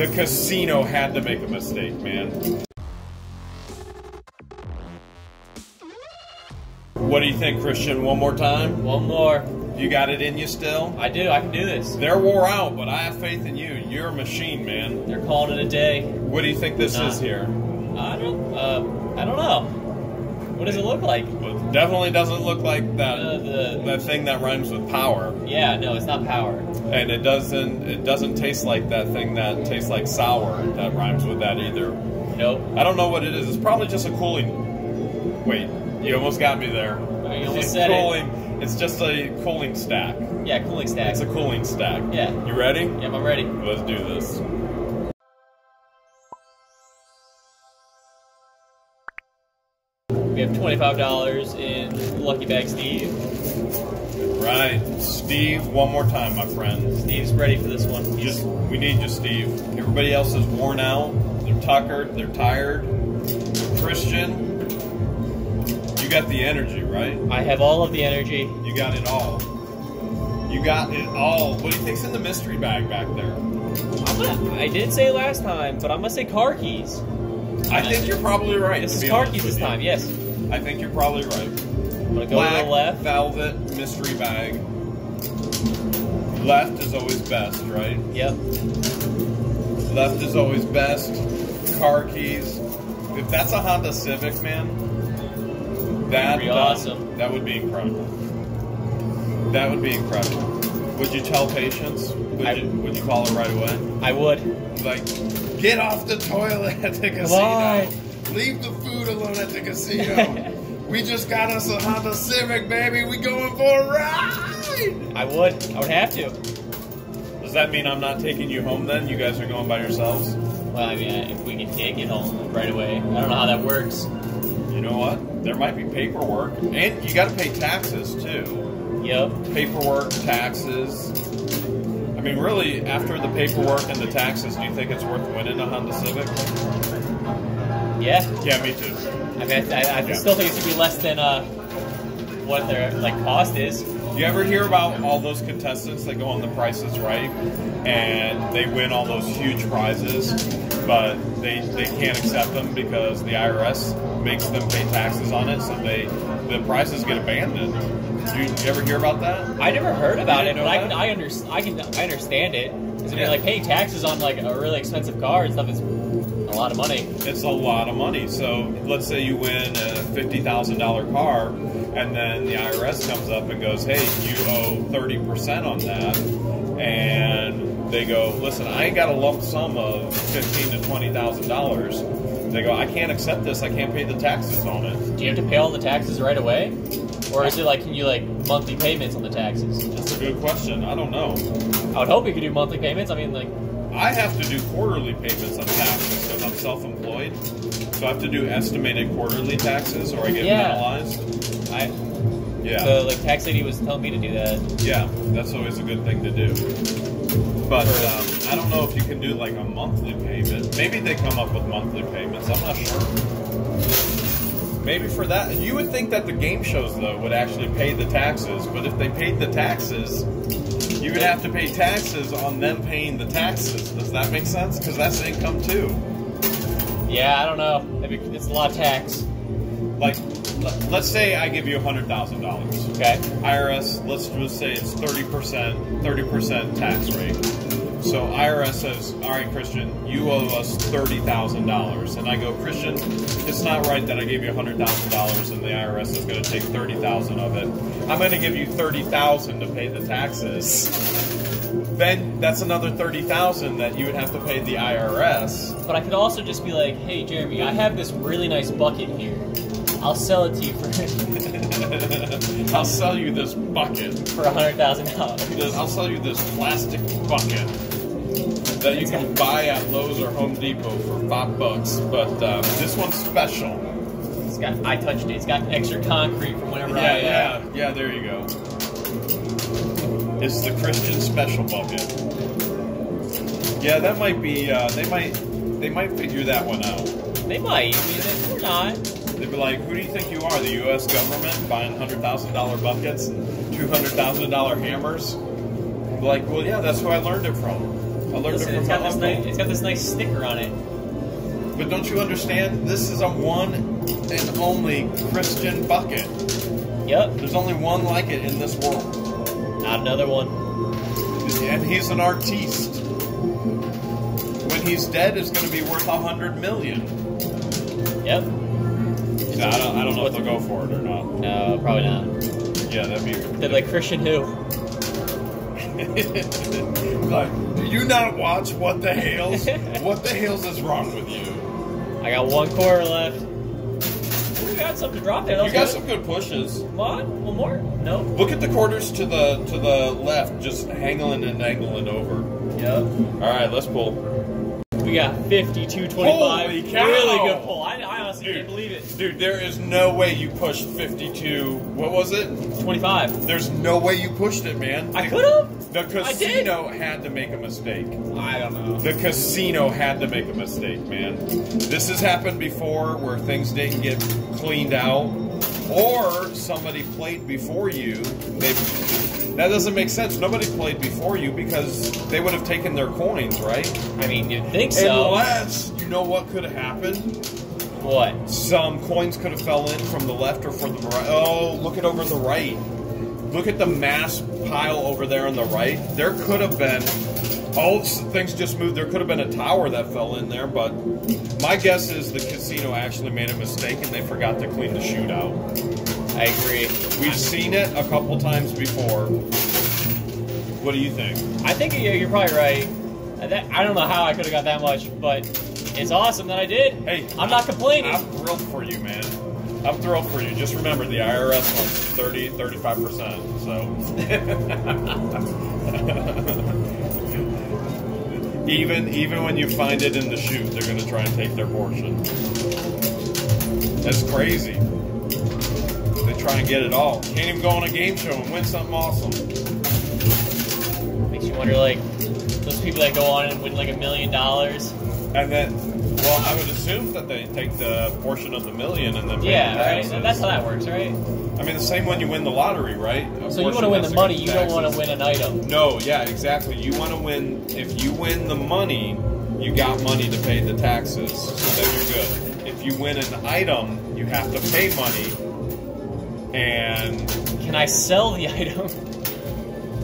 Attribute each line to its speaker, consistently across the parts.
Speaker 1: The casino had to make a mistake, man. What do you think, Christian? One more time?
Speaker 2: One more.
Speaker 1: You got it in you still?
Speaker 2: I do. I can do this.
Speaker 1: They're wore out, but I have faith in you. You're a machine, man.
Speaker 2: They're calling it a day.
Speaker 1: What do you think this
Speaker 2: Nah.
Speaker 1: is here?
Speaker 2: I don't. Uh, I don't know. What does it look like?
Speaker 1: It definitely doesn't look like that
Speaker 2: Uh, the
Speaker 1: that thing that rhymes with power,
Speaker 2: yeah. No, it's not power.
Speaker 1: and it doesn't it doesn't taste like that thing that tastes like sour that rhymes with that either.
Speaker 2: Nope.
Speaker 1: I don't know what it is. It's probably just a cooling. Wait, you almost got me there.
Speaker 2: You almost
Speaker 1: It's
Speaker 2: said it.
Speaker 1: cooling. It's just a cooling stack.
Speaker 2: Yeah, cooling stack.
Speaker 1: It's a cooling stack.
Speaker 2: Yeah.
Speaker 1: You ready?
Speaker 2: Yep, I'm ready.
Speaker 1: Let's do this.
Speaker 2: We have twenty-five dollars in Lucky Bag Steve.
Speaker 1: Right, Steve. One more time, my friend.
Speaker 2: Steve's ready for this one. He's
Speaker 1: Just we need you, Steve. Everybody else is worn out. They're tuckered. They're tired. Christian, you got the energy, right?
Speaker 2: I have all of the energy.
Speaker 1: You got it all. You got it all. What do you think's in the mystery bag back there?
Speaker 2: I'm gonna, I did say last time, but I'm gonna say car keys.
Speaker 1: I think you're probably right.
Speaker 2: This is car keys this
Speaker 1: you.
Speaker 2: time. Yes.
Speaker 1: I think you're probably right.
Speaker 2: I'm gonna go
Speaker 1: Black
Speaker 2: to the left.
Speaker 1: velvet mystery bag. Left is always best, right?
Speaker 2: Yep.
Speaker 1: Left is always best. Car keys. If that's a Honda Civic, man, that
Speaker 2: Pretty
Speaker 1: um,
Speaker 2: awesome.
Speaker 1: that would be incredible. That would be incredible. Would you tell Patience? Would
Speaker 2: I-
Speaker 1: you Would you call it right away?
Speaker 2: I would.
Speaker 1: Like, get off the toilet at the casino.
Speaker 2: on.
Speaker 1: Leave the alone at the casino. we just got us a Honda Civic, baby. We going for a ride.
Speaker 2: I would. I would have to.
Speaker 1: Does that mean I'm not taking you home then? You guys are going by yourselves?
Speaker 2: Well, I mean, if we can take it home right away. I don't know how that works.
Speaker 1: You know what? There might be paperwork, and you got to pay taxes too.
Speaker 2: Yep.
Speaker 1: Paperwork, taxes. I mean, really, after the paperwork and the taxes, do you think it's worth winning a Honda Civic?
Speaker 2: Yeah.
Speaker 1: Yeah, me too.
Speaker 2: I mean, I, I
Speaker 1: Yeah.
Speaker 2: still think it should be less than uh, what their like cost is.
Speaker 1: Do you ever hear about all those contestants that go on The Price is Right and they win all those huge prizes, but they they can't accept them because the IRS makes them pay taxes on it, so they the prizes get abandoned. Do you, you ever hear about that?
Speaker 2: I never heard about it, but I can? I, under, I can I understand it. 'Cause I mean,
Speaker 1: Yeah.
Speaker 2: like paying taxes on like a really expensive car and stuff is a lot of money.
Speaker 1: It's a lot of money. So let's say you win a fifty thousand dollar car, and then the IRS comes up and goes, "Hey, you owe thirty percent on that," and they go, "Listen, I got a lump sum of fifteen to twenty thousand dollars." They go, "I can't accept this. I can't pay the taxes on it."
Speaker 2: Do you have to pay all the taxes right away, or is it like can you like monthly payments on the taxes?
Speaker 1: That's a good question. I don't know.
Speaker 2: I would hope you could do monthly payments. I mean, like
Speaker 1: I have to do quarterly payments on taxes because I'm self-employed, so I have to do estimated quarterly taxes, or I get
Speaker 2: Yeah.
Speaker 1: penalized.
Speaker 2: I
Speaker 1: Yeah.
Speaker 2: So like tax lady was telling me to do that.
Speaker 1: Yeah, that's always a good thing to do. But um, I don't know if you can do like a monthly payment. Maybe they come up with monthly payments. I'm not sure. Maybe for that, you would think that the game shows though would actually pay the taxes. But if they paid the taxes, you would have to pay taxes on them paying the taxes. Does that make sense? Because that's income too.
Speaker 2: Yeah, I don't know. It's a lot of tax.
Speaker 1: Like, let- let's say I give you hundred thousand dollars.
Speaker 2: Okay.
Speaker 1: IRS, let's just say it's 30%, 30% tax rate. So IRS says, all right, Christian, you owe us $30,000. And I go, Christian, it's not right that I gave you $100,000 and the IRS is going to take 30000 of it. I'm going to give you 30000 to pay the taxes. Then that's another 30000 that you would have to pay the IRS.
Speaker 2: But I could also just be like, hey, Jeremy, I have this really nice bucket here. I'll sell it to you for
Speaker 1: I'll sell you this bucket.
Speaker 2: for hundred thousand dollars.
Speaker 1: I'll sell you this plastic bucket that you can buy at Lowe's or Home Depot for five bucks. But um, this one's special.
Speaker 2: It's got I touched it. It's got extra concrete from whenever
Speaker 1: Yeah,
Speaker 2: I. uh,
Speaker 1: yeah, yeah. There you go. It's the Christian special bucket. Yeah, that might be. Uh, they might. They might figure that one out.
Speaker 2: They might. I mean, they're not.
Speaker 1: They'd be like, "Who do you think you are? The U.S. government buying hundred thousand dollar buckets and two hundred thousand dollar hammers?" Like, well, yeah, that's who I learned it from. I learned
Speaker 2: Listen,
Speaker 1: it
Speaker 2: it's
Speaker 1: from
Speaker 2: got
Speaker 1: my
Speaker 2: this
Speaker 1: uncle.
Speaker 2: nice, it's got this nice sticker on it.
Speaker 1: But don't you understand? This is a one and only Christian bucket.
Speaker 2: Yep,
Speaker 1: There's only one like it in this world.
Speaker 2: not another one.
Speaker 1: And he's an artiste. When he's dead, it's going to be worth a hundred million.
Speaker 2: Yep.
Speaker 1: So I don't, I don't know if they'll go for it or not.
Speaker 2: No, probably not.
Speaker 1: Yeah, that'd be.
Speaker 2: They're like Christian who?
Speaker 1: like, do you not watch What the Hales? what the Hales is wrong with you?
Speaker 2: I got one quarter left. We got something to drop there. That
Speaker 1: You got
Speaker 2: good.
Speaker 1: some good pushes.
Speaker 2: Come on, one more? No.
Speaker 1: Look at the quarters to the to the left, just hangling and angling over.
Speaker 2: Yep.
Speaker 1: All right, let's pull.
Speaker 2: We got 52 25.
Speaker 1: Holy cow!
Speaker 2: Really good pull. I, I honestly
Speaker 1: Dude.
Speaker 2: can't believe it.
Speaker 1: Dude, there is no way you pushed 52. What was it?
Speaker 2: 25.
Speaker 1: There's no way you pushed it, man.
Speaker 2: I could have.
Speaker 1: The casino had to make a mistake.
Speaker 2: I don't know.
Speaker 1: The casino had to make a mistake, man. This has happened before where things didn't get cleaned out, or somebody played before you. They, that doesn't make sense. Nobody played before you because they would have taken their coins, right?
Speaker 2: I mean, you'd think so.
Speaker 1: Unless you know what could have happened.
Speaker 2: What?
Speaker 1: Some coins could have fell in from the left or from the right. Oh, look at over the right. Look at the mass pile over there on the right. There could have been. All s- things just moved. There could have been a tower that fell in there, but my guess is the casino actually made a mistake and they forgot to clean the chute out.
Speaker 2: I agree.
Speaker 1: We've seen it a couple times before. What do you think?
Speaker 2: I think you're, you're probably right. I don't know how I could have got that much, but it's awesome that I did.
Speaker 1: Hey,
Speaker 2: I'm not complaining.
Speaker 1: I'm thrilled for you, man. I'm thrilled for you. Just remember, the IRS wants 30, 35%. So. even even when you find it in the chute, they're going to try and take their portion. That's crazy. They try and get it all. Can't even go on a game show and win something awesome.
Speaker 2: Makes you wonder, like, those people that go on and win like a million dollars.
Speaker 1: And then, well, I would assume that they take the portion of the million and then pay
Speaker 2: Yeah,
Speaker 1: the
Speaker 2: right.
Speaker 1: taxes.
Speaker 2: That's how that works, right?
Speaker 1: I mean, the same when you win the lottery, right? A
Speaker 2: So you want
Speaker 1: portion
Speaker 2: to win
Speaker 1: has
Speaker 2: the
Speaker 1: go
Speaker 2: money,
Speaker 1: to
Speaker 2: you don't want to
Speaker 1: taxes.
Speaker 2: win an item.
Speaker 1: No, yeah, exactly. You want to win. If you win the money, you got money to pay the taxes, so then you're good. If you win an item, you have to pay money, and
Speaker 2: Can I sell the item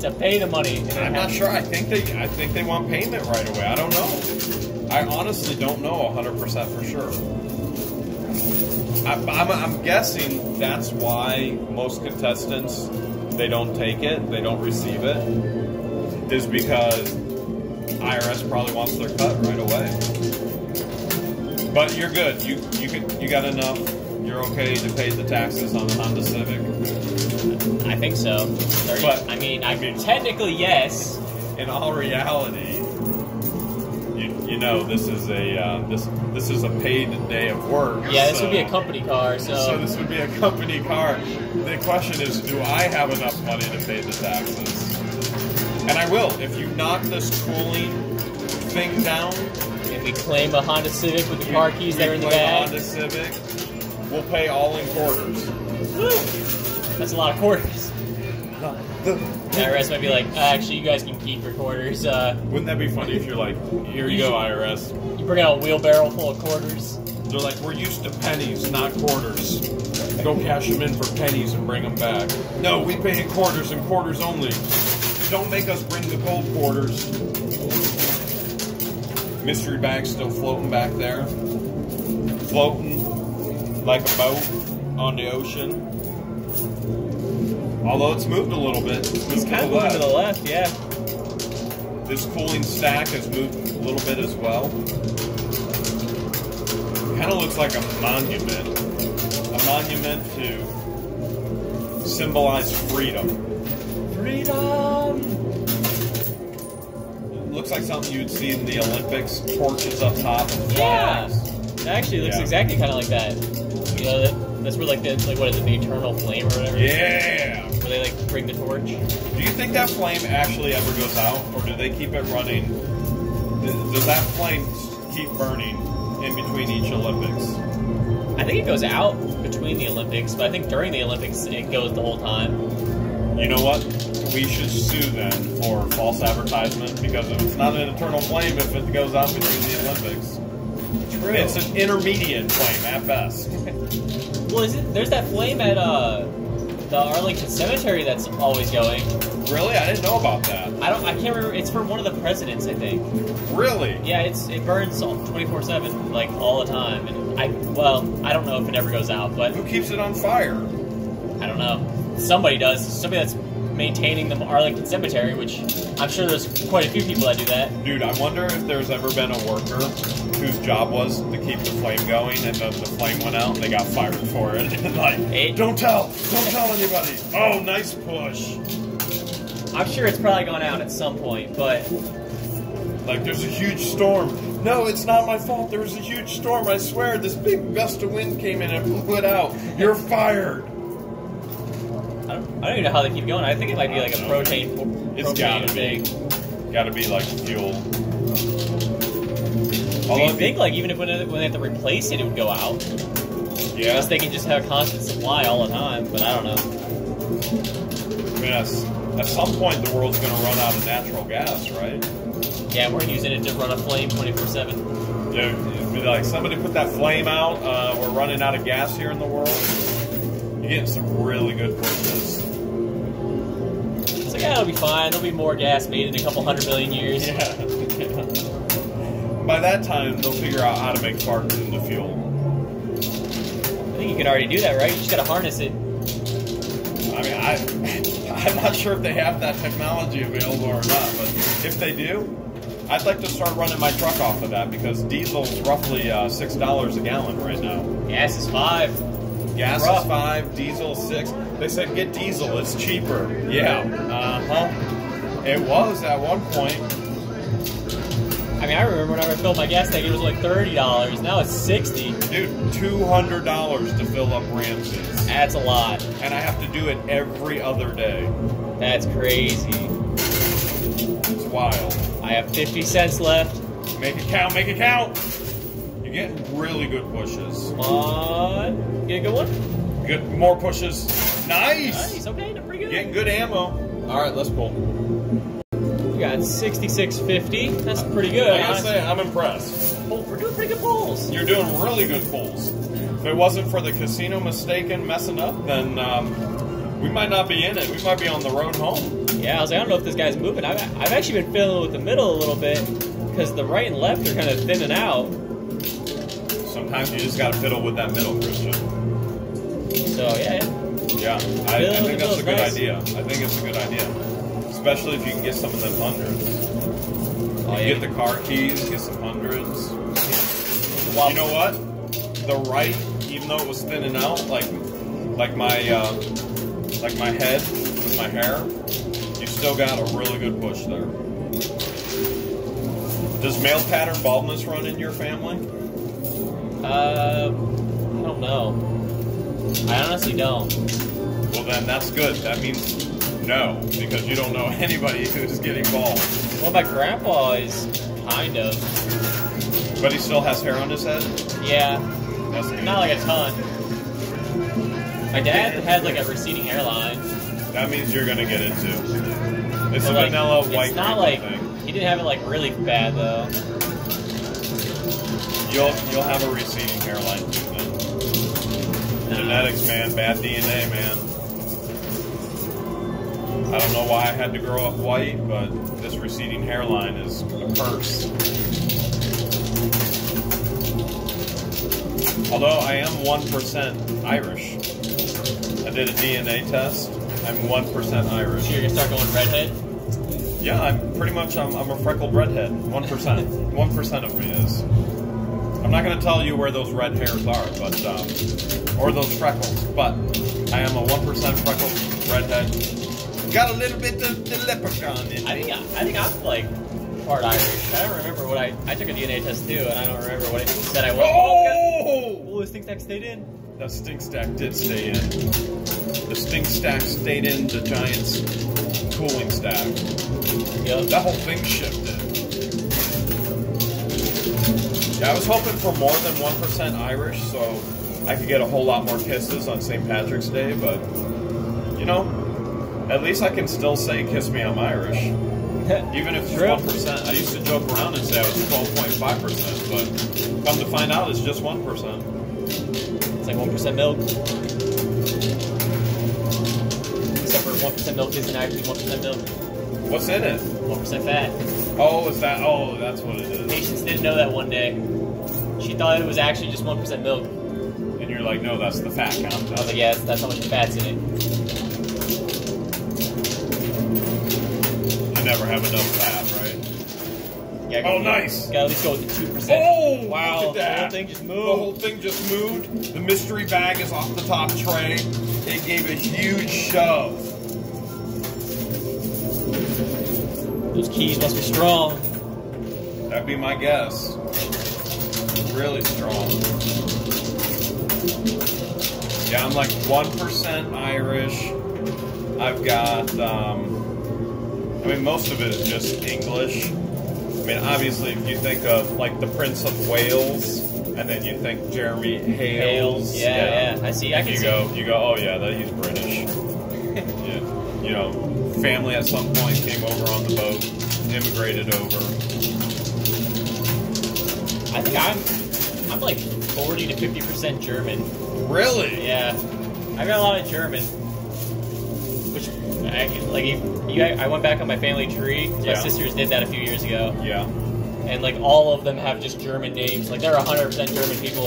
Speaker 2: to pay the money?
Speaker 1: I'm not sure. I think they, I think they want payment right away. I don't know. I honestly don't know 100 percent for sure. I, I'm, I'm guessing that's why most contestants they don't take it, they don't receive it, is because IRS probably wants their cut right away. But you're good. You you could you got enough. You're okay to pay the taxes on the Honda Civic.
Speaker 2: I think so. 30
Speaker 1: But-
Speaker 2: I mean, I technically yes.
Speaker 1: in all reality, you, you know this is a uh, this this is a paid day of work.
Speaker 2: Yeah, this
Speaker 1: so-
Speaker 2: would be a company car, so,
Speaker 1: So this would be a company car. The question is, do I have enough money to pay the taxes? And I will. If you knock this cooling thing down,
Speaker 2: if we claim a Honda Civic with the car keys that
Speaker 1: we
Speaker 2: are in the
Speaker 1: play
Speaker 2: bag,
Speaker 1: Honda Civic, we'll pay all in quarters.
Speaker 2: woo, that's a lot of quarters. The IRS might be like, uh, actually, you guys can keep your quarters. Uh,
Speaker 1: Wouldn't that be funny if you're like, here you go, IRS.
Speaker 2: you bring out a wheelbarrow full of quarters.
Speaker 1: They're like, we're used to pennies, not quarters. Go cash them in for pennies and bring them back. No, we pay in quarters and quarters only. Don't make us bring the cold quarters. Mystery bag still floating back there. Floating like a boat on the ocean. Although it's moved a little bit. It's,
Speaker 2: It's kind of
Speaker 1: to
Speaker 2: moving to the
Speaker 1: left.
Speaker 2: left, yeah.
Speaker 1: This cooling stack has moved a little bit as well. Kind of looks like a monument. A monument to symbolize freedom.
Speaker 2: Freedom!
Speaker 1: Looks like something you'd see in the Olympics. Torches up top and
Speaker 2: Yeah! It actually looks
Speaker 1: Yeah.
Speaker 2: exactly kind of like that. You know, that, that's where, like, the, like, what is it, the eternal flame or whatever?
Speaker 1: Yeah!
Speaker 2: They, like, bring the torch.
Speaker 1: Do you think that flame actually ever goes out, or do they keep it running? Does that flame keep burning in between each Olympics?
Speaker 2: I think it goes out between the Olympics, but I think during the Olympics it goes the whole time.
Speaker 1: You know what? We should sue them for false advertisement because if it's not an eternal flame if it goes out between the Olympics.
Speaker 2: True.
Speaker 1: It's an intermediate flame at best.
Speaker 2: well, is it? There's that flame at uh, the uh, Arlington Cemetery that's always going.
Speaker 1: Really? I didn't know about that.
Speaker 2: I don't. I can't remember. It's for one of the presidents, I think.
Speaker 1: Really?
Speaker 2: Yeah, it's it burns twenty four seven, like all the time. And I well, I don't know if it ever goes out, but
Speaker 1: Who keeps it on fire?
Speaker 2: I don't know. Somebody does. Somebody that's maintaining the Arlington Cemetery, which I'm sure there's quite a few people that do that.
Speaker 1: Dude, I wonder if there's ever been a worker whose job was to keep the flame going and then the flame went out and they got fired for it. like,
Speaker 2: Hey.
Speaker 1: don't tell, don't tell anybody. Oh, nice push.
Speaker 2: I'm sure it's probably gone out at some point, but
Speaker 1: Like, there's a huge storm. No, it's not my fault. There was a huge storm. I swear, this big gust of wind came in and blew it out. You're fired.
Speaker 2: I don't, I don't even know how they keep going. I think it might be like a propane.
Speaker 1: It's
Speaker 2: propane
Speaker 1: gotta
Speaker 2: thing.
Speaker 1: be. Gotta be like fuel.
Speaker 2: Do
Speaker 1: Although,
Speaker 2: you think like even if when they, when they have to replace it, it would go out?
Speaker 1: yeah,
Speaker 2: Unless they can just have a constant supply all the time. But I don't know.
Speaker 1: yes. At some point, the world's gonna run out of natural gas, right?
Speaker 2: Yeah, we're using it to run a flame 24 seven.
Speaker 1: Dude, be like somebody put that flame out. Uh, we're running out of gas here in the world. You're getting some really good pushes.
Speaker 2: It's like, yeah, it'll be fine. There'll be more gas made in a couple hundred million years.
Speaker 1: Yeah. By that time, they'll figure out how to make farts into fuel.
Speaker 2: I think you can already do that, right? You just gotta harness it.
Speaker 1: I mean, I, I'm not sure if they have that technology available or not, but if they do, I'd like to start running my truck off of that because diesel's roughly uh, six dollars a gallon right now.
Speaker 2: Gas is five.
Speaker 1: Gas
Speaker 2: Rough.
Speaker 1: is five, diesel six. They said get diesel, it's cheaper. Yeah, uh huh. It was at one point.
Speaker 2: I mean, I remember when I filled my gas tank, it was like thirty dollars. Now it's sixty.
Speaker 1: Dude, two hundred dollars to fill up Ramses.
Speaker 2: That's a lot.
Speaker 1: and I have to do it every other day.
Speaker 2: That's crazy.
Speaker 1: It's wild.
Speaker 2: I have fifty cents left.
Speaker 1: Make it count. Make it count. You're getting really good pushes.
Speaker 2: Come on, get a good one.
Speaker 1: Good, more pushes. Nice.
Speaker 2: Nice. Okay, pretty good.
Speaker 1: Getting good ammo. All right, let's pull.
Speaker 2: We got sixty-six fifty. That's pretty good.
Speaker 1: I gotta say, I'm impressed.
Speaker 2: Oh, we're doing pretty good pulls.
Speaker 1: You're doing really good pulls. If it wasn't for the casino mistake and messing up, then um, we might not be in it. We might be on the road home.
Speaker 2: Yeah, I was like, I don't know if this guy's moving. I've, I've actually been feeling with the middle a little bit because the right and left are kind of thinning out.
Speaker 1: Sometimes you just gotta fiddle with that middle, Christian.
Speaker 2: So yeah,
Speaker 1: Yeah, I, I think that's a good
Speaker 2: nice.
Speaker 1: idea. I think it's a good idea, especially if you can get some of them hundreds.
Speaker 2: oh, yeah.
Speaker 1: get the car keys, get some hundreds. You know what? The right, even though it was thinning out, like like my uh, like my head with my hair, you still got a really good push there. Does male pattern baldness run in your family?
Speaker 2: Uh, I don't know. I honestly don't.
Speaker 1: Well, then that's good. That means no, because you don't know anybody who's getting bald.
Speaker 2: Well, my grandpa is kind of.
Speaker 1: But he still has hair on his head.
Speaker 2: Yeah,
Speaker 1: That's good.
Speaker 2: not like a ton. My dad had like a receding hairline.
Speaker 1: That means you're gonna get it too. It's
Speaker 2: But,
Speaker 1: a
Speaker 2: like,
Speaker 1: vanilla white.
Speaker 2: It's not like
Speaker 1: thing.
Speaker 2: he didn't have it like really bad though.
Speaker 1: You'll you'll have a receding hairline too then. Genetics, man. Bad DNA, man. I don't know why I had to grow up white, but this receding hairline is a curse. Although I am 1% Irish. I did a DNA test. I'm 1% Irish.
Speaker 2: So you're gonna start going redhead.
Speaker 1: Yeah, I'm pretty much. I'm, I'm a freckled redhead. One percent. One percent of me is. I'm not going to tell you where those red hairs are, but um, or those freckles, but I am a one percent freckled redhead. Got a little bit of the leprechaun in
Speaker 2: I
Speaker 1: me.
Speaker 2: think I, I think I'm like part Irish. I don't remember what I I took a DNA test too, and I don't remember what it said I was.
Speaker 1: Oh!
Speaker 2: Oh, the stink stack stayed in.
Speaker 1: The stink stack did stay in. The stink stack stayed in the Giants' cooling stack.
Speaker 2: Yep.
Speaker 1: That whole thing shifted. Yeah, I was hoping for more than 1% Irish so I could get a whole lot more kisses on St. Patrick's Day, but, you know, At least I can still say "Kiss Me, I'm Irish," even if it's percent. I used to joke around and say I was twelve point five percent, but come to find out, it's just one percent.
Speaker 2: It's like one percent milk. Except for one percent milk isn't actually one percent milk.
Speaker 1: What's in it?
Speaker 2: One percent fat.
Speaker 1: Oh, is that? Oh, that's what it is.
Speaker 2: Patience didn't know that one day. She thought it was actually just one percent milk.
Speaker 1: And you're like, no, that's the fat count.
Speaker 2: I was like, yeah, that's, that's how much fat's in it.
Speaker 1: You never have enough right?
Speaker 2: Yeah,
Speaker 1: Oh, nice.
Speaker 2: Gotta at least go with the two percent.
Speaker 1: Oh,
Speaker 2: wow!
Speaker 1: look at that.
Speaker 2: The whole thing just
Speaker 1: The
Speaker 2: moved.
Speaker 1: whole thing just moved. The mystery bag is off the top tray. It gave a huge shove.
Speaker 2: Those keys must be strong.
Speaker 1: That'd be my guess. Really strong. Yeah, I'm like 1% Irish. I've got, um, I mean, most of it is just English. I mean, obviously, if you think of like the Prince of Wales, and then you think Jeremy Hales.
Speaker 2: Hales. Yeah, yeah. I see. I can
Speaker 1: you
Speaker 2: see.
Speaker 1: go, you go, oh yeah, that he's British. yeah, you know, family at some point came over on the boat, immigrated over.
Speaker 2: I think I'm I'm like forty to fifty percent German.
Speaker 1: Really?
Speaker 2: Yeah, I got a lot of German. I, like, you, you, I went back on my family tree. My
Speaker 1: Yeah.
Speaker 2: sisters did that a few years ago,
Speaker 1: Yeah.
Speaker 2: and like all of them have just German names. Like they're hundred percent German people.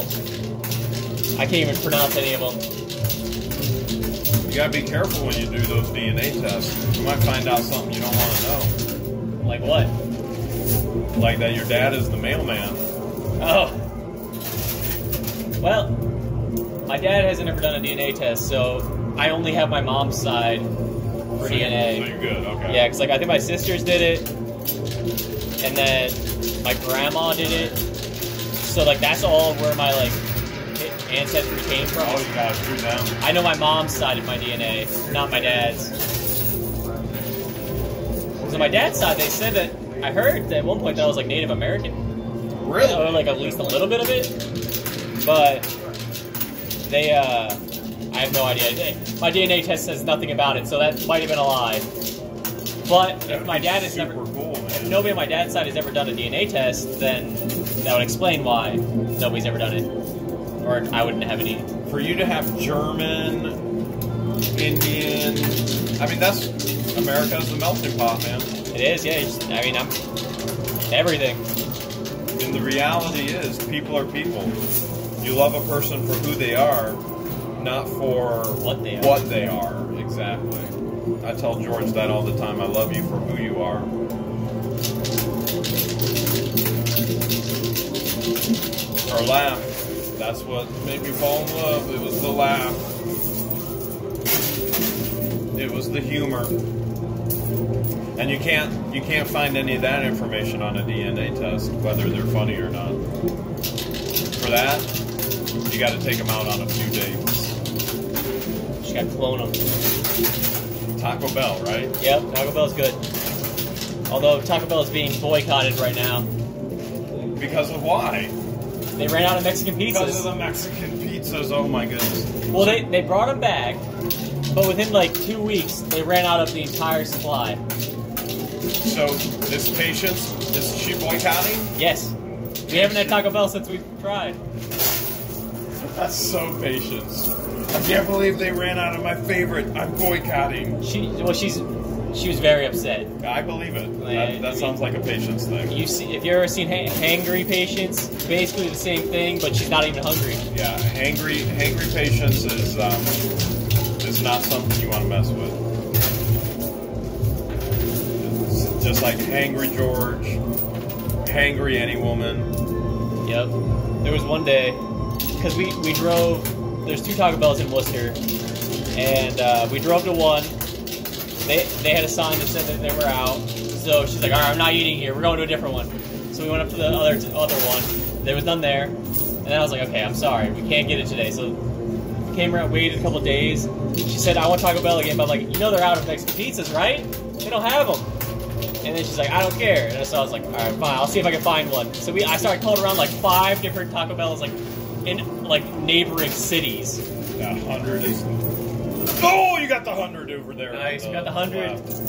Speaker 2: I can't even pronounce any of them.
Speaker 1: You gotta be careful when you do those DNA tests. You might find out something you don't want to know,
Speaker 2: Like what?
Speaker 1: like that your dad is the mailman.
Speaker 2: Oh. Well, my dad hasn't ever done a DNA test, so I only have my mom's side for
Speaker 1: So you-
Speaker 2: DNA.
Speaker 1: So you're good. Okay.
Speaker 2: Yeah, because like I think my sisters did it, and then my grandma did it. So like that's all where my like ancestry came from.
Speaker 1: Oh, you gotta shoot down.
Speaker 2: I know my mom's side of my DNA, not my dad's. So my dad's side, they said that I heard at one point that I was like Native American,
Speaker 1: Really?
Speaker 2: or like at least a little bit of it. But they, uh, I have no idea. My DNA test says nothing about it, so that might have been a lie. But
Speaker 1: That
Speaker 2: if my dad has never,
Speaker 1: cool,
Speaker 2: if nobody on my dad's side has ever done a DNA test, then that would explain why nobody's ever done it, or I wouldn't have any.
Speaker 1: For you to have German, Indian, I mean that's America's the melting pot, man.
Speaker 2: It is, yeah. I mean, I'm everything.
Speaker 1: And the reality is, people are people. You love a person for who they are, not for
Speaker 2: What they are.
Speaker 1: What they are, exactly. I tell George that all the time. I love you for who you are. Or laugh. That's what made me fall in love. It was the laugh. It was the humor. And you can't you can't find any of that information on a DNA test, whether they're funny or not. For that, you got to take them out on a few dates.
Speaker 2: Just got to clone them.
Speaker 1: Taco Bell, right?
Speaker 2: Yep, Taco Bell's good. Although Taco Bell is being boycotted right now.
Speaker 1: Because of why?
Speaker 2: They ran out of Mexican pizzas.
Speaker 1: Because of the Mexican pizzas. Oh my goodness.
Speaker 2: Well, they, they brought them back, but within like two weeks, they ran out of the entire supply.
Speaker 1: So this patience is she boycotting?
Speaker 2: Yes. We haven't had Taco Bell since we've tried.
Speaker 1: That's so patience. I can't believe they ran out of my favorite. I'm boycotting.
Speaker 2: She well, she's she was very upset.
Speaker 1: I believe it.
Speaker 2: Yeah,
Speaker 1: That, that
Speaker 2: mean-
Speaker 1: sounds like a patience thing.
Speaker 2: You see, if you ever seen ha- hangry Patience, basically the same thing, but she's not even hungry.
Speaker 1: Yeah, hangry, hangry Patience is um, is not something you want to mess with. It's just like hangry George, hangry any woman.
Speaker 2: Yep. There was one day because we we drove. There's two Taco Bells in Wooster, and uh, we drove to one. They they had a sign that said that they were out. So she's like, "All right, I'm not eating here. We're going to a different one." So we went up to the other other one. There was none there, and I was like, "Okay, I'm sorry, we can't get it today." So came around, waited a couple days. She said, "I want Taco Bell again," but I'm like, "You know they're out of Mexican pizzas, right? They don't have them." And then she's like, I don't care. And so I was like, all right, fine. I'll see if I can find one. So we, I started calling around like five different Taco Bells, like in like neighboring cities.
Speaker 1: Yeah, hundred Oh, you got the hundred over there.
Speaker 2: Nice, we got the 100.
Speaker 1: left.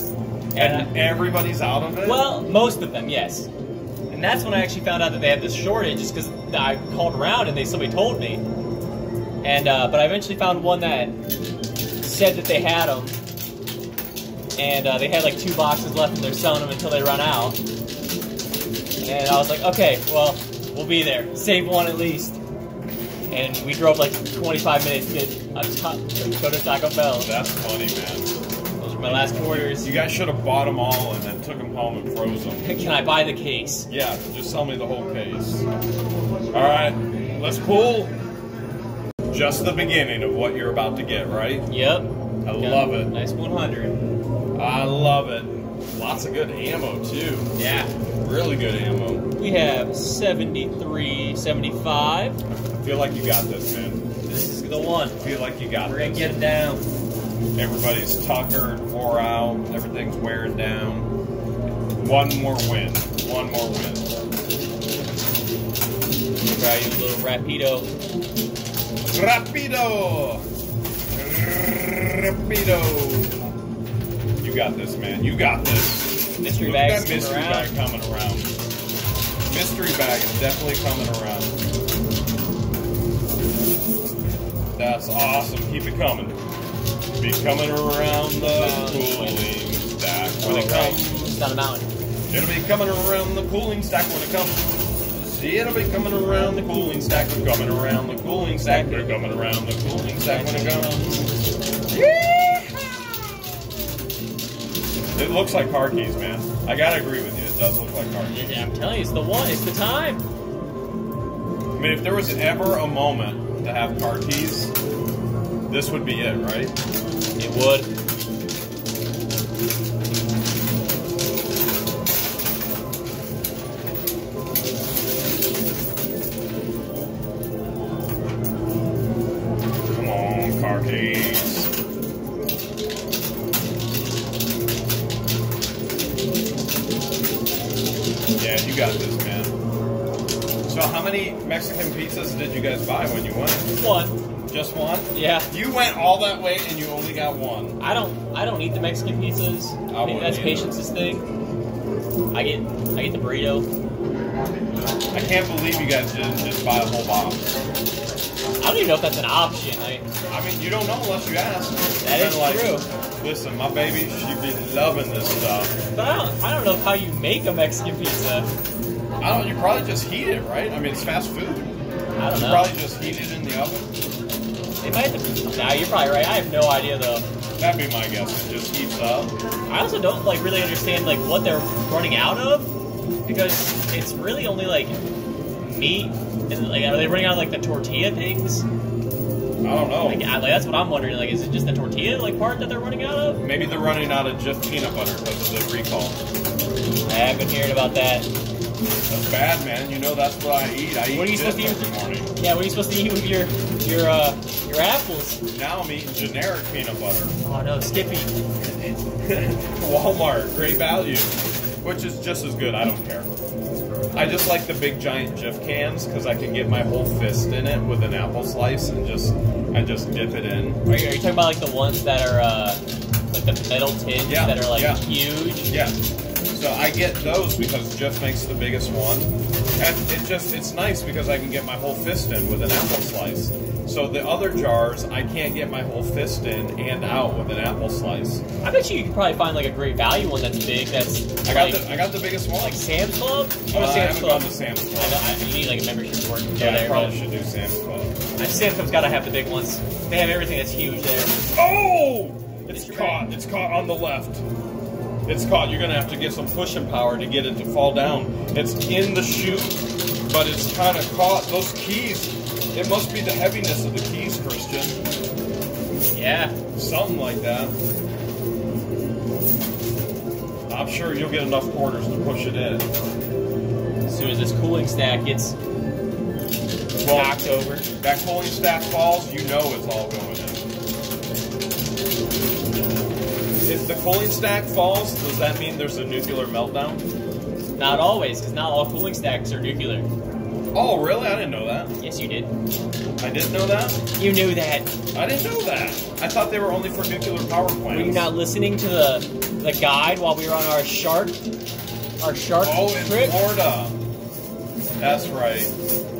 Speaker 2: And,
Speaker 1: And everybody's out of it.
Speaker 2: well, most of them, yes. And that's when I actually found out that they had this shortage, just because I called around and they somebody told me. And uh, but I eventually found one that said that they had them, and uh, they had like two boxes left, and they're selling them until they run out. And I was like, okay, well, we'll be there. Save one at least. And we drove like 25 minutes to get a ta- to go to Taco Bell.
Speaker 1: that's funny, man.
Speaker 2: Those were my last quarters.
Speaker 1: You guys should have bought them all and then took them home and froze them.
Speaker 2: Can I buy the case?
Speaker 1: Yeah, just sell me the whole case. All right, let's pull. Just the beginning of what you're about to get, right?
Speaker 2: Yep.
Speaker 1: I love it.
Speaker 2: Nice 100.
Speaker 1: I love it. Lots of good ammo too.
Speaker 2: Yeah.
Speaker 1: Really good ammo.
Speaker 2: We have 73, 75.
Speaker 1: I feel like you got this, man.
Speaker 2: This is the one.
Speaker 1: I feel like you got it.
Speaker 2: We're gonna get it down.
Speaker 1: Everybody's tuckered, wore out. Everything's wearing down. One more win. One more win.
Speaker 2: Try you a little rapido.
Speaker 1: Rapido! Rapido! You got this, man. You got this.
Speaker 2: Mystery
Speaker 1: Look at
Speaker 2: bags
Speaker 1: that mystery
Speaker 2: coming around.
Speaker 1: bag coming around. Mystery bag is definitely coming around. That's awesome. Keep it coming. Be coming around the cooling stack when it comes.
Speaker 2: It's down a mountain.
Speaker 1: It'll be coming around the cooling stack when it comes. See, it'll be coming around the cooling stack. We're coming around the cooling stack. We're coming around the cooling stack when it comes. It looks like car keys, man. I gotta agree with you. It does look like car keys.
Speaker 2: Yeah, I'm telling you, it's the one. It's the time.
Speaker 1: I mean, if there was ever a moment to have car keys, this would be it, right?
Speaker 2: It would.
Speaker 1: Mexican
Speaker 2: mm-hmm. pizzas.
Speaker 1: I wouldn't
Speaker 2: that's. Patience's thing. I get. I get the burrito.
Speaker 1: I can't believe you guys didn't just buy a whole box.
Speaker 2: I don't even know if that's an option. I.
Speaker 1: I mean, you don't know unless you ask.
Speaker 2: That is
Speaker 1: like,
Speaker 2: true.
Speaker 1: Listen, my baby, she be loving this stuff.
Speaker 2: But I don't. I don't know how you make a Mexican pizza.
Speaker 1: I don't. You probably just heat it, right? I mean, it's fast food.
Speaker 2: I don't
Speaker 1: You
Speaker 2: know.
Speaker 1: probably just heat it in the oven.
Speaker 2: It might have to. Nah, you're probably right. I have no idea though.
Speaker 1: That'd be my guess. It just heats up.
Speaker 2: I also don't like really understand like what they're running out of because it's really only like meat and like are they running out of like the tortilla things?
Speaker 1: I don't know.
Speaker 2: Like, I, like that's what I'm wondering. Like, is it just the tortilla like part that they're running out of?
Speaker 1: Maybe they're running out of just peanut butter because of the recall.
Speaker 2: I have been hearing about that.
Speaker 1: That's bad, man. You know that's what I eat. I eat
Speaker 2: What are you supposed to eat?
Speaker 1: every morning.
Speaker 2: Yeah, what are you supposed to eat with your your uh your apples?
Speaker 1: Now I'm eating generic peanut butter.
Speaker 2: Oh no, Skippy.
Speaker 1: Walmart, great value, which is just as good. I don't care. I just like the big giant Jif cans because I can get my whole fist in it with an apple slice and just and just dip it in.
Speaker 2: Are you, are you talking about like the ones that are uh like the metal tins
Speaker 1: Yeah,
Speaker 2: that are like
Speaker 1: yeah.
Speaker 2: huge?
Speaker 1: Yeah. So I get those because Jif makes the biggest one, and it just it's nice because I can get my whole fist in with an apple slice. So the other jars I can't get my whole fist in and out with an apple slice.
Speaker 2: I bet you you could probably find like a great value one that's big. That's
Speaker 1: I got
Speaker 2: like,
Speaker 1: the I got the biggest one.
Speaker 2: like Sam's Club. Go
Speaker 1: Uh,
Speaker 2: to
Speaker 1: I
Speaker 2: Sam's
Speaker 1: haven't
Speaker 2: Club.
Speaker 1: gone to Sam's
Speaker 2: I
Speaker 1: Club.
Speaker 2: know, I, you need like a membership for it.
Speaker 1: Yeah, I probably
Speaker 2: but-
Speaker 1: should do Sam's Club.
Speaker 2: I Sam's Club's got to have the big ones. They have everything that's huge there.
Speaker 1: Oh! It's
Speaker 2: Mr.
Speaker 1: caught. It's caught on the left. It's caught. You're gonna have to get some pushing power to get it to fall down. It's in the chute, but it's kind of caught. Those keys. It must be the heaviness of the keys, Christian.
Speaker 2: Yeah.
Speaker 1: Something like that. I'm sure you'll get enough quarters to push it in.
Speaker 2: As soon as this cooling stack gets
Speaker 1: Well,
Speaker 2: knocked over.
Speaker 1: that cooling stack falls, you know it's all going in. The cooling stack falls, does that mean there's a nuclear meltdown?
Speaker 2: Not always, because not all cooling stacks are nuclear.
Speaker 1: Oh, really? I didn't know that.
Speaker 2: Yes, you did.
Speaker 1: I didn't know that.
Speaker 2: You knew that.
Speaker 1: I didn't know that. I thought they were only for nuclear power plants.
Speaker 2: Were you not listening to the the guide while we were on our shark our shark
Speaker 1: Oh, in
Speaker 2: trip?
Speaker 1: Florida. That's right.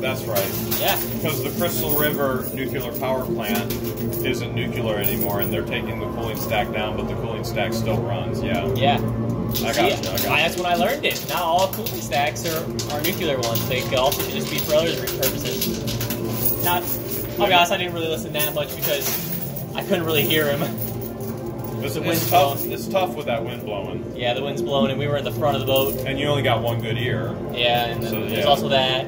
Speaker 1: That's right.
Speaker 2: Yeah.
Speaker 1: Because the Crystal River nuclear power plant isn't nuclear anymore, and they're taking the cooling stack down, but the cooling stack still runs. Yeah.
Speaker 2: Yeah.
Speaker 1: I got
Speaker 2: See,
Speaker 1: you. I got you.
Speaker 2: that's when I learned it. Not all cooling stacks are, are nuclear ones. They could also just be for other purposes. Not. I'll be honest, I didn't really listen that much because I couldn't really hear him.
Speaker 1: It's,
Speaker 2: the
Speaker 1: it's tough.
Speaker 2: blowing.
Speaker 1: It's tough with that wind blowing,
Speaker 2: Yeah, the wind's blowing and we were in the front of the boat.
Speaker 1: and you only got one good ear.
Speaker 2: Yeah, and
Speaker 1: So,
Speaker 2: there's
Speaker 1: yeah.
Speaker 2: also that.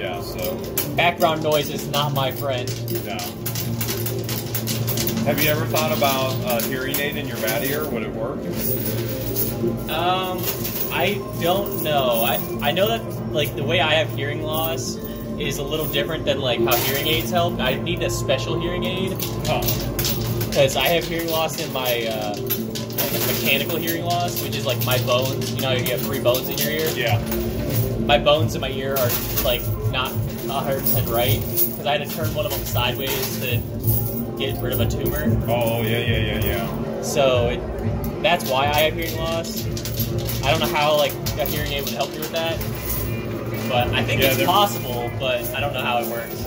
Speaker 1: Yeah. So
Speaker 2: Background noise is not my friend.
Speaker 1: no. Have you ever thought about a hearing aid in your bad ear? Would it work?
Speaker 2: Um, I don't know. I I know that like the way I have hearing loss is a little different than like how hearing aids help. I need a special hearing aid because I have hearing loss in my uh, mechanical hearing loss, which is like my bones. You know, you have three bones in your ear.
Speaker 1: Yeah.
Speaker 2: My bones in my ear are like not 100 percent right because I had to turn one of them sideways to get rid of a tumor.
Speaker 1: Oh yeah yeah yeah yeah.
Speaker 2: So it, that's why I have hearing loss. I don't know how like a hearing aid would help you with that, but I think
Speaker 1: Yeah,
Speaker 2: it's possible. But I don't know how it works.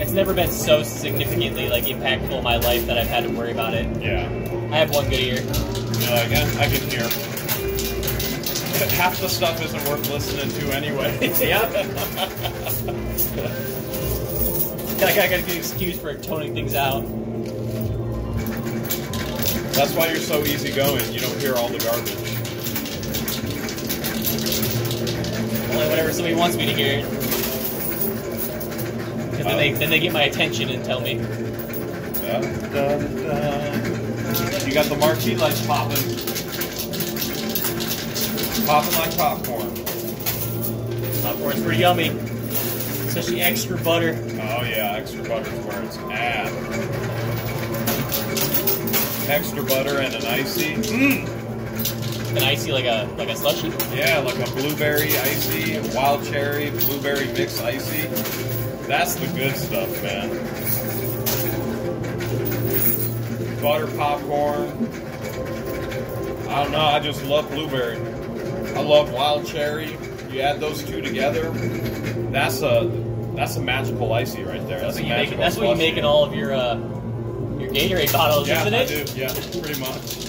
Speaker 2: It's never been so significantly like impactful in my life that I've had to worry about it.
Speaker 1: Yeah.
Speaker 2: I have one good ear.
Speaker 1: You're like, "Eh, I can hear. Half the stuff isn't worth listening to anyway.
Speaker 2: Yep. I got a good excuse for toning things out.
Speaker 1: That's why you're so easygoing. You don't hear all the garbage.
Speaker 2: Only whenever somebody wants me to hear it. Because then they then they get my attention and tell me.
Speaker 1: Dun, dun, dun. You got the marquee lights popping. Popping like popcorn.
Speaker 2: Popcorn's pretty yummy. Especially extra butter.
Speaker 1: Oh yeah, extra butter's where it's at. Extra butter and an icy. Mmm.
Speaker 2: An icy like a like a slushy.
Speaker 1: Yeah, like a blueberry icy, wild cherry, blueberry mix icy. That's the good stuff, man. Butter popcorn. I don't know, I just love blueberry. I love wild cherry. You add those two together, that's a that's a magical icy right there. That's,
Speaker 2: That's what you make. That's what you make in all of your uh, your Gatorade bottles,
Speaker 1: Yeah,
Speaker 2: isn't it?
Speaker 1: Yeah, I do. Yeah, pretty much.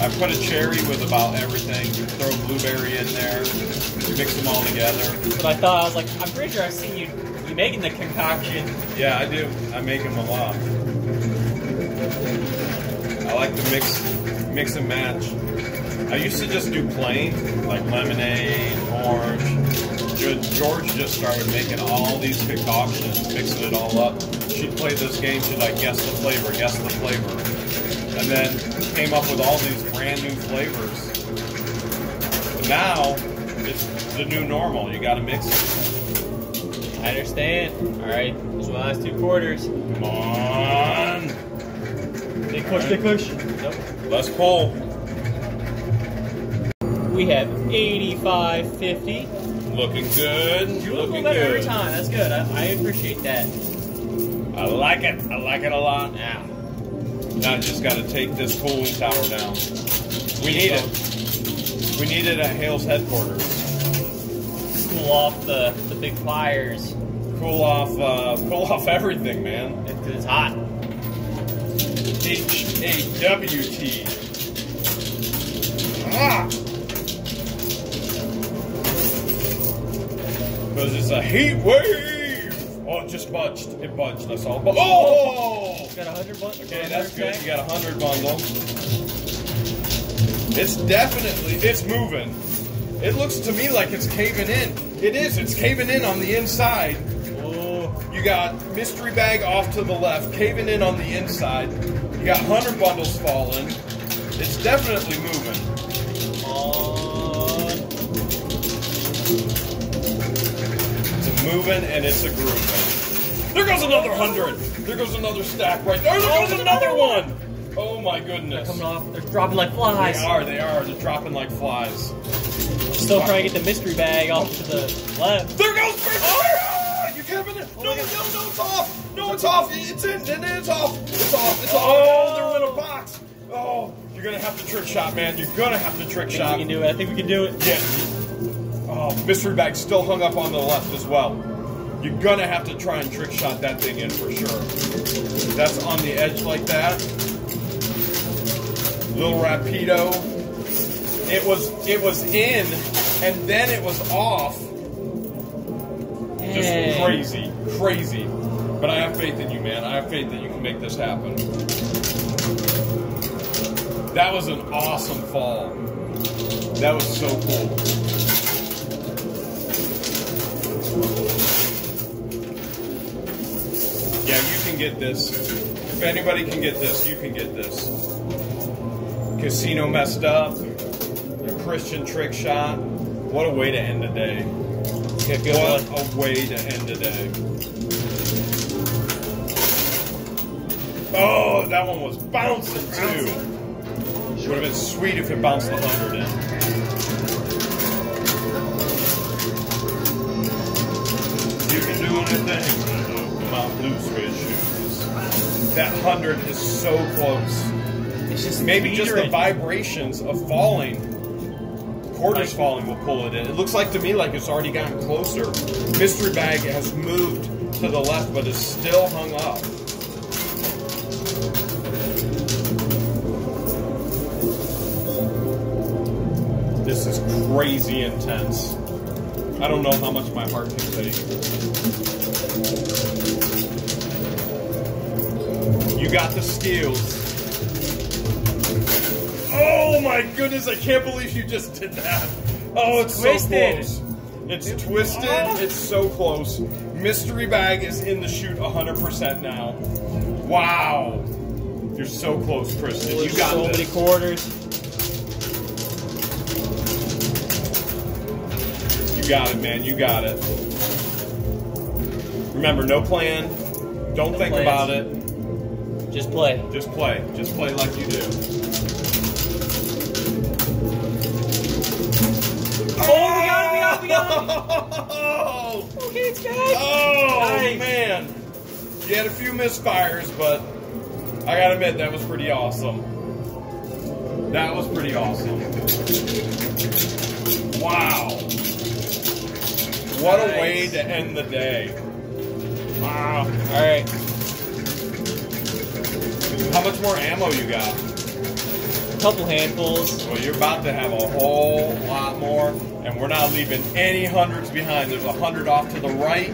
Speaker 1: I put a cherry with about everything. You throw blueberry in there. You Mix them all together.
Speaker 2: But I thought I was like, I'm pretty sure I've seen you you making the concoction.
Speaker 1: Yeah, I do. I make them a lot. I like to mix, mix and match. I used to just do plain, like lemonade, orange. George just started making all these concoctions, mixing it all up. She'd play this game. She'd like guess the flavor, guess the flavor, and then came up with all these brand new flavors. But now it's the new normal. You got to mix it.
Speaker 2: I understand. All right, my last two quarters.
Speaker 1: Come on.
Speaker 2: Big push, big push. Nope.
Speaker 1: Let's pull.
Speaker 2: We have 85.50.
Speaker 1: Looking good.
Speaker 2: You look
Speaker 1: Looking
Speaker 2: better every time. That's good. I, I appreciate that.
Speaker 1: I like it. I like it a lot.
Speaker 2: Now,
Speaker 1: Now I just got to take this cooling tower down. We need it. We need it at Hale's headquarters.
Speaker 2: cool off the, the big fires.
Speaker 1: Cool off, uh, cool off everything, man.
Speaker 2: Because it's hot.
Speaker 1: H A W T. Ah. Because it's a heat wave. Oh, it just bunched. It bunched. That's all. But oh! oh.
Speaker 2: Got a hundred bucks.
Speaker 1: Okay, that's good. You got a hundred bundle. It's definitely it's moving. It looks to me like it's caving in. It is. It's caving in on the inside.
Speaker 2: Oh,
Speaker 1: You got mystery bag off to the left, caving in on the inside. You got hundred bundles falling. It's definitely moving. Moving and it's a grooving. There goes another hundred. There goes another stack right there. Oh, there goes another one. Oh my goodness.
Speaker 2: They're Coming off. They're dropping like flies.
Speaker 1: They are, they are. They're dropping like flies.
Speaker 2: Still trying to get the mystery bag off to the left.
Speaker 1: There goes ah, Chris! Oh, you having it? No, no, no, it's off! No, it's off! It's in, it's off! It's off! It's off! Oh. oh, they're in a box! Oh, you're gonna have to trick shot, man. You're gonna have to trick
Speaker 2: I think
Speaker 1: shot.
Speaker 2: we can do it. I think we can do it.
Speaker 1: Yeah. Oh, mystery bag still hung up on the left as well. You're gonna have to try and trick shot that thing in for sure. That's on the edge like that. Little Rapido. It was it was in and then it was off. Just
Speaker 2: Dang.
Speaker 1: crazy, crazy. But I have faith in you, man. I have faith that you can make this happen. That was an awesome fall. That was so cool. Yeah, you can get this. If anybody can get this, you can get this. Casino messed up. A Christian trick shot. What a way to end the day.
Speaker 2: Good
Speaker 1: What
Speaker 2: one.
Speaker 1: a way to end the day. Oh, that one was bouncing too. Would have been sweet if it bounced the hundred in. You can do anything with my blue suede shoes. That hundred is so close.
Speaker 2: It's just
Speaker 1: Maybe just the vibrations of falling, quarters falling will pull it in. It looks like to me like it's already gotten closer. Mystery bag has moved to the left, but is still hung up. This is crazy intense. I don't know how much my heart can take. You got the skills. Oh my goodness, I can't believe you just did that. Oh, it's
Speaker 2: Twisted.
Speaker 1: so close. It's twisted, it's so close. Mystery bag is in the chute 100% now. Wow. You're so close, Christian. You got
Speaker 2: so
Speaker 1: this.
Speaker 2: many quarters.
Speaker 1: You got it, man. You got it. Remember, no plan. Don't
Speaker 2: No
Speaker 1: think
Speaker 2: plans.
Speaker 1: about it.
Speaker 2: Just play.
Speaker 1: Just play. Just play like you do.
Speaker 2: Oh, we got it, we got it, we got
Speaker 1: Oh,
Speaker 2: Okay, it's back.
Speaker 1: oh
Speaker 2: Nice.
Speaker 1: man. You had a few misfires, but I gotta admit, that was pretty awesome. That was pretty awesome. Wow. What a way to end the day.
Speaker 2: Wow. All right.
Speaker 1: How much more ammo you got?
Speaker 2: A couple handfuls.
Speaker 1: Well, you're about to have a whole lot more, and we're not leaving any hundreds behind. There's a hundred off to the right,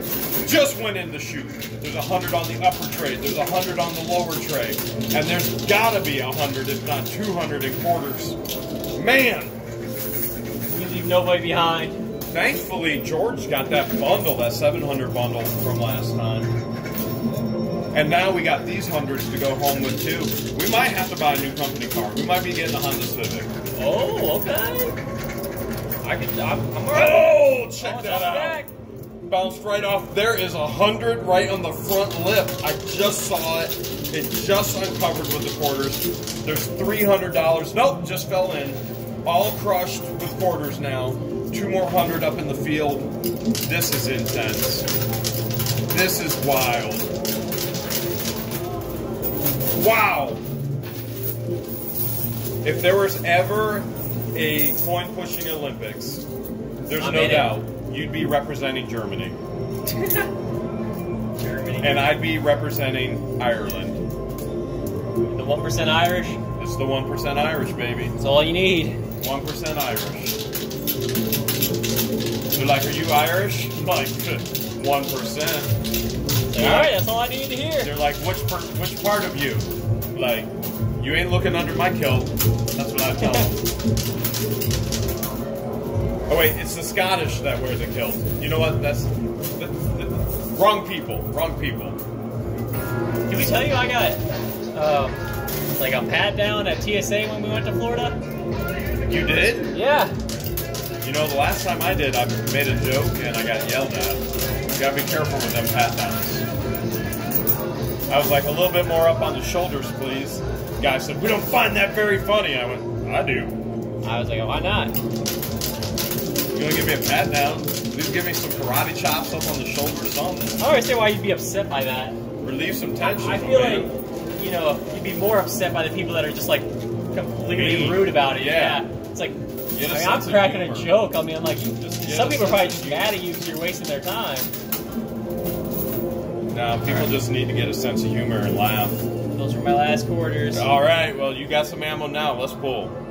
Speaker 1: just went in the chute. There's a hundred on the upper tray. There's a hundred on the lower tray, and there's gotta be a hundred, if not two hundred in quarters. Man,
Speaker 2: We leave nobody behind.
Speaker 1: thankfully George got that bundle, that 700 bundle from last time. And now we got these hundreds to go home with too. We might have to buy a new company car. We might be getting a Honda Civic.
Speaker 2: Oh, okay. I can. I'm, I'm alright.
Speaker 1: Oh, check that out.
Speaker 2: back.
Speaker 1: Bounced right off. There is a hundred right on the front lip. I just saw it. It just uncovered with the quarters. There's three hundred dollars. Nope, just fell in. All crushed with quarters now. Two more hundred up in the field. This is intense. This is wild. Wow. If there was ever a coin pushing Olympics, there's
Speaker 2: I'm
Speaker 1: no
Speaker 2: in it.
Speaker 1: doubt you'd be representing Germany.
Speaker 2: Germany.
Speaker 1: And I'd be representing Ireland.
Speaker 2: the one percent Irish.
Speaker 1: It's the 1% Irish, baby.
Speaker 2: That's all you need.
Speaker 1: 1% Irish. They're like, are you Irish? Like, 1%.
Speaker 2: All right, that's all I need to hear.
Speaker 1: They're like, which, per- which part of you? Like, you ain't looking under my kilt. That's what I tell them. oh, wait, it's the Scottish that wear the kilt. You know what? That's. The, the, wrong people. Wrong people.
Speaker 2: Did we tell you I got um, like a pat down at TSA when we went to Florida?
Speaker 1: You did?
Speaker 2: Yeah.
Speaker 1: You know, the last time I did, I made a joke and I got yelled at. You gotta be careful with them pat downs. I was like, a little bit more up on the shoulders, please. Guy said, we don't find that very funny. I went, I do.
Speaker 2: I was like, why not?
Speaker 1: You want to give me a pat down? At least give me some karate chops up on the shoulder or something.
Speaker 2: I don't understand why you'd be upset by that.
Speaker 1: Relieve some tension.
Speaker 2: I feel
Speaker 1: man.
Speaker 2: like, you know, you'd be more upset by the people that are just like completely
Speaker 1: Mean.
Speaker 2: rude about it.
Speaker 1: Yeah.
Speaker 2: Yeah. It's like, I mean, I'm cracking a joke. I mean, I'm like, some people are probably just
Speaker 1: of
Speaker 2: mad at you because you're wasting their time.
Speaker 1: No, people just need to get a sense of humor and laugh.
Speaker 2: Those were my last quarters.
Speaker 1: All right, well, you got some ammo now. Let's pull.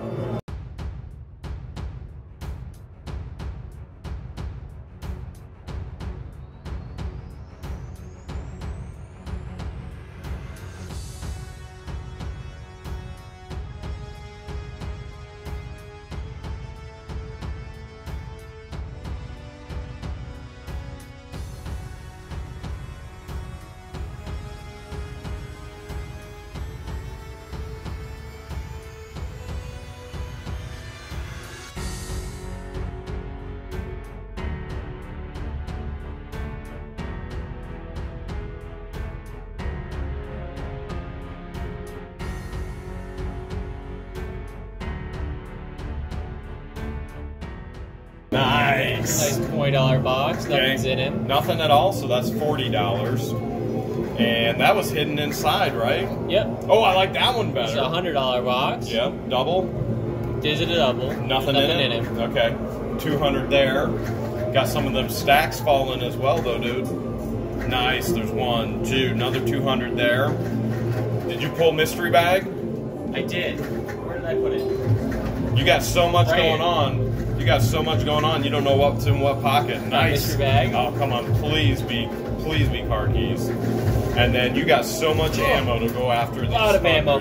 Speaker 2: Nice twenty dollar box. Nothing's in it.
Speaker 1: Nothing at all, so that's forty dollars. And that was hidden inside, right?
Speaker 2: Yep.
Speaker 1: Oh, I like that one
Speaker 2: It's a hundred dollar box.
Speaker 1: Yep, double.
Speaker 2: Is it a double?
Speaker 1: Nothing,
Speaker 2: Nothing
Speaker 1: in,
Speaker 2: in
Speaker 1: it.
Speaker 2: it.
Speaker 1: Okay, two hundred there. Got some of them stacks falling as well, though, dude. Nice. There's one, two, another two hundred there. Did you pull mystery bag?
Speaker 2: I did. Where did I put it?
Speaker 1: You got so much
Speaker 2: Right
Speaker 1: going on. You got so much going on. You don't know what's in what pocket. Nice.
Speaker 2: mystery bag.
Speaker 1: Oh, come on. Please be, please be car keys. And then you got so much ammo to go after these.
Speaker 2: A lot of ammo.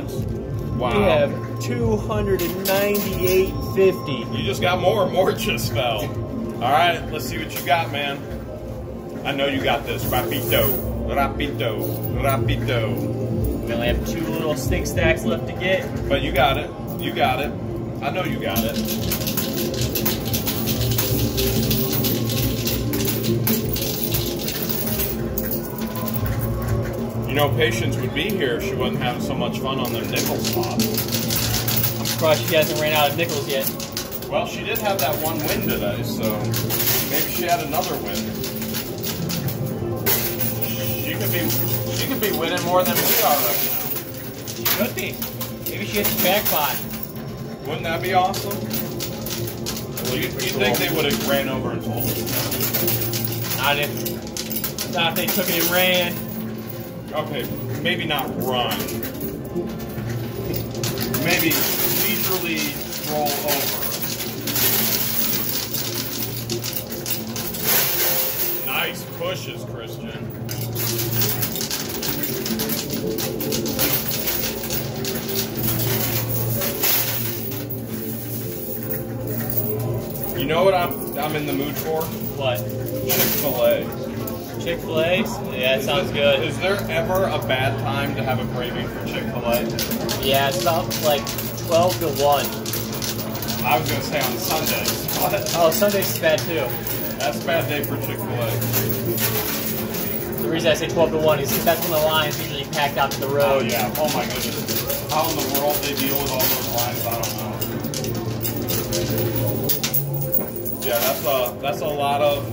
Speaker 1: Wow.
Speaker 2: We have two hundred and ninety-eight fifty.
Speaker 1: You just got more. More just fell. All right, let's see what you got, man. I know you got this. Rapido, rapido, rapido.
Speaker 2: We only have two little stink stacks left to get.
Speaker 1: But you got it. You got it. I know you got it. You know, Patience would be here if she wasn't having so much fun on their nickel spot.
Speaker 2: I'm surprised she hasn't ran out of nickels yet.
Speaker 1: Well, she did have that one win today, so maybe she had another win. She could be, she could be winning more than we are right now.
Speaker 2: She could be. Maybe she hits the jackpot.
Speaker 1: Wouldn't that be awesome? You, you think they would have ran over and told us?
Speaker 2: Not if, not if they took it and ran.
Speaker 1: Okay, maybe not run. Maybe leisurely roll over. Nice pushes, Christian. Know what I'm I'm in the mood for?
Speaker 2: What?
Speaker 1: Chick-fil-A.
Speaker 2: Chick Fil A? Yeah, it sounds good.
Speaker 1: Is there ever a bad time to have a craving for Chick-fil-A?
Speaker 2: Yeah, it's about like twelve to one.
Speaker 1: I was gonna say on Sundays. What?
Speaker 2: Oh, Sunday's bad too.
Speaker 1: That's a bad day for Chick-fil-A.
Speaker 2: The reason I say twelve to one is because that's when the line's usually packed out to the
Speaker 1: Oh
Speaker 2: road.
Speaker 1: yeah. Oh my goodness. How in the world they deal with all those lines, I don't know. Yeah, that's a that's a lot of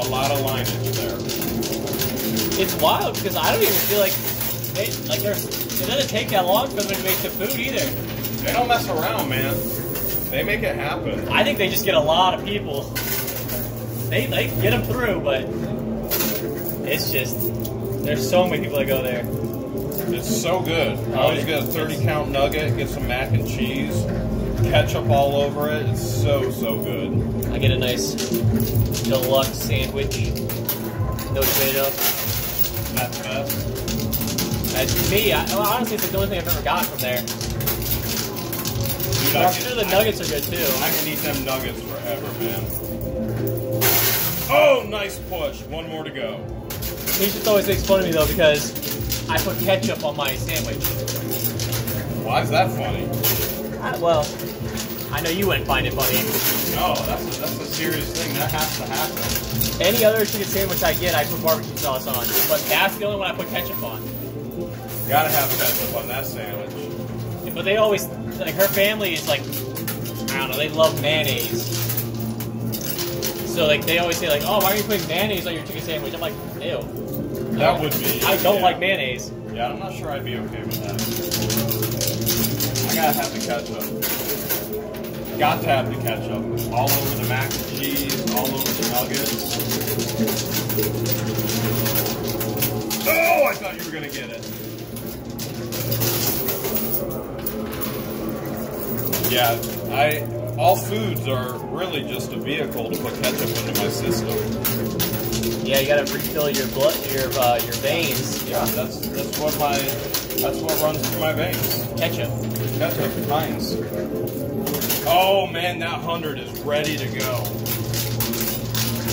Speaker 1: a lot of lineage there.
Speaker 2: It's wild because I don't even feel like they like there's it doesn't take that long for them to make the food either.
Speaker 1: They don't mess around, man. They make it happen.
Speaker 2: I think they just get a lot of people. They they get them through, but it's just there's so many people that go there.
Speaker 1: It's so good. I always oh, get a 30 count nugget, get some mac and cheese, ketchup all over it. It's so so good.
Speaker 2: I get a nice deluxe sandwich, no tomato.
Speaker 1: That's best.
Speaker 2: That's me. I, well, honestly, it's the only thing I've ever got from there.
Speaker 1: Dude,
Speaker 2: I'm sure the nuggets are good too.
Speaker 1: I can eat them nuggets forever, man. Oh, nice push. One more to go.
Speaker 2: He just always makes fun of me though because I put ketchup on my sandwich.
Speaker 1: Why is that funny?
Speaker 2: Ah, well, I know you wouldn't find it funny.
Speaker 1: No, that's a, that's a serious thing. That has to happen.
Speaker 2: Any other chicken sandwich I get, I put barbecue sauce on. But that's the only one I put ketchup on.
Speaker 1: Gotta have ketchup on that sandwich.
Speaker 2: But they always, like, her family is like, I don't know, they love mayonnaise. So like they always say like, oh, why are you putting mayonnaise on your chicken sandwich? I'm like, ew.
Speaker 1: That would be.
Speaker 2: I don't
Speaker 1: yeah.
Speaker 2: like mayonnaise.
Speaker 1: Yeah, I'm not sure I'd be okay with that. I gotta have the ketchup. Got to have the ketchup. All over the mac and cheese, all over the nuggets. Oh, I thought you were gonna get it. Yeah, I. All foods are really just a vehicle to put ketchup into my system.
Speaker 2: Yeah, you gotta refill your blood, your uh, your veins.
Speaker 1: Yeah, that's that's what my that's what runs through my veins.
Speaker 2: Ketchup.
Speaker 1: Ketchup, Heinz. Oh man, that hundred is ready to go.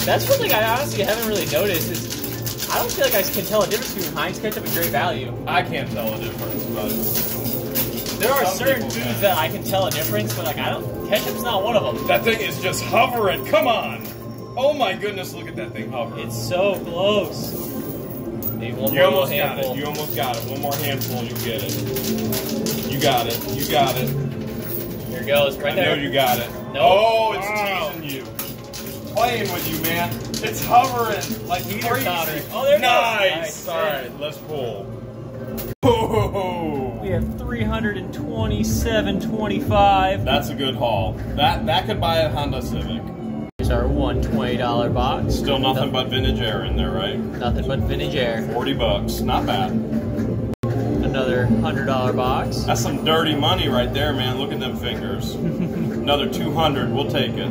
Speaker 2: That's one thing I honestly haven't really noticed is I don't feel like I can tell a difference between Heinz ketchup and Great Value.
Speaker 1: I can't tell a difference, but
Speaker 2: There are certain foods
Speaker 1: can.
Speaker 2: that I can tell a difference, but like I don't. Ketchup's not one of them.
Speaker 1: that thing is just hovering. Come on. Oh my goodness, look at that thing hovering.
Speaker 2: It's so close. One
Speaker 1: you
Speaker 2: more
Speaker 1: almost got
Speaker 2: handful.
Speaker 1: it. You almost got it. One more handful, you'll get it. You got it. You got it.
Speaker 2: Here it goes, right
Speaker 1: I
Speaker 2: there.
Speaker 1: know you got it.
Speaker 2: No.
Speaker 1: Oh, it's
Speaker 2: Wow.
Speaker 1: teasing you. Playing with you, man. It's hovering like
Speaker 2: Meter
Speaker 1: crazy.
Speaker 2: Oh, there it goes.
Speaker 1: nice.
Speaker 2: Nice.
Speaker 1: All right, let's pull. Oh,
Speaker 2: We have 327.25.
Speaker 1: that's a good haul. That that could buy a Honda Civic.
Speaker 2: Here's our one twenty dollar box.
Speaker 1: Still nothing but vintage air in there, right?
Speaker 2: nothing but vintage air.
Speaker 1: Forty bucks, not bad.
Speaker 2: Another hundred dollar box.
Speaker 1: That's some dirty money right there, man. Look at them fingers. Another two hundred, we'll take it.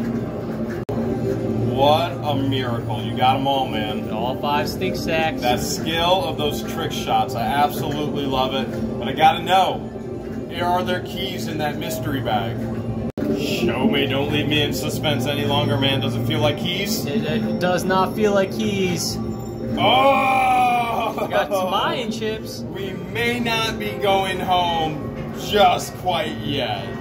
Speaker 1: What a miracle! You got them all, man.
Speaker 2: All five stick sacks.
Speaker 1: That skill of those trick shots, I absolutely love it. But I gotta know, are there keys in that mystery bag? Show me, don't leave me in suspense any longer, man. Does it feel like keys?
Speaker 2: It, it does not feel like keys.
Speaker 1: Oh!
Speaker 2: We got oh. some Mayan chips.
Speaker 1: We may not be going home just quite yet.